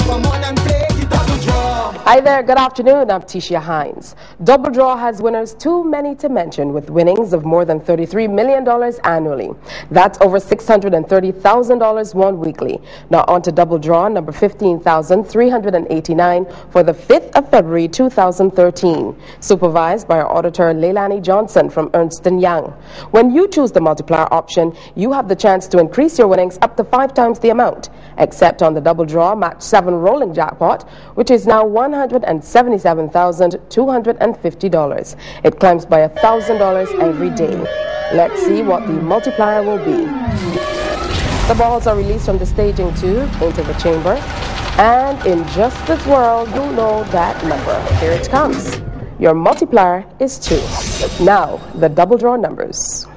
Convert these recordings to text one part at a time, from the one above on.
for more Hi there, good afternoon. I'm Tisha Hines. Double Draw has winners too many to mention with winnings of more than $33 million annually. That's over $630,000 won weekly. Now on to Double Draw number 15,389 for the 5th of February 2013. Supervised by our auditor Leilani Johnson from Ernst & Young. When you choose the multiplier option, you have the chance to increase your winnings up to five times the amount, except on the Double Draw Match 7 rolling jackpot, which is now 100 $177,250. It climbs by $1,000 every day. Let's see what the multiplier will be. The balls are released from the staging tube into the chamber, and in just this world, you'll know that number. Here it comes. Your multiplier is 2. Now, the double draw numbers.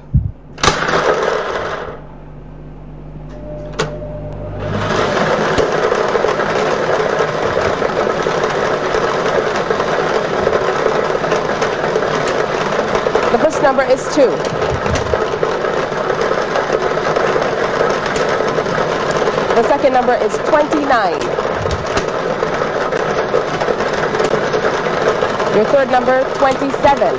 Number is 2. The second number is 29. Your third number, 27.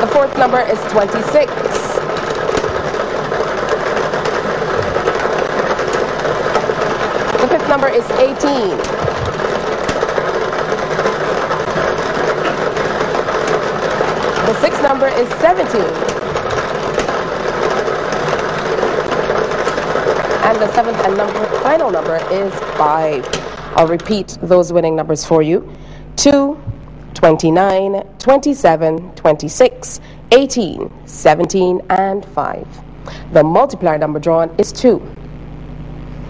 The fourth number is 26. The fifth number is 18. The sixth number is 17. And the seventh and number, final number is 5. I'll repeat those winning numbers for you 2, 29, 27, 26, 18, 17, and 5. The multiplier number drawn is 2.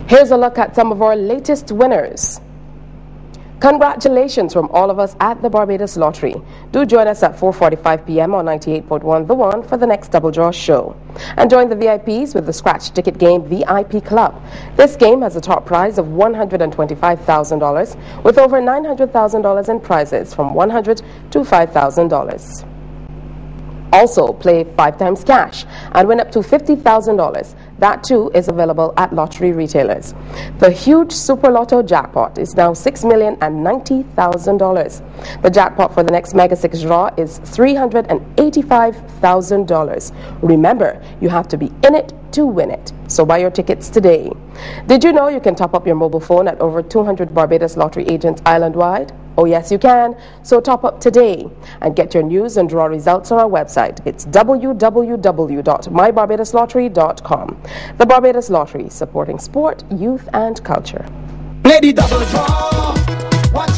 Here's a look at some of our latest winners. Congratulations from all of us at the Barbados Lottery. Do join us at 4.45 p.m. on 98.1 The One for the next Double Draw show. And join the VIPs with the Scratch Ticket Game VIP Club. This game has a top prize of $125,000 with over $900,000 in prizes from 100 to $5,000. Also, play five times cash and win up to $50,000. That too is available at lottery retailers. The huge Super Lotto jackpot is now $6,090,000. The jackpot for the next Mega 6 draw is $385,000. Remember, you have to be in it to win it. So buy your tickets today. Did you know you can top up your mobile phone at over 200 Barbados lottery agents island-wide? Oh, yes, you can. So top up today and get your news and draw results on our website. It's www.mybarbadoslottery.com. The Barbados Lottery, supporting sport, youth, and culture. Play the double draw. Watch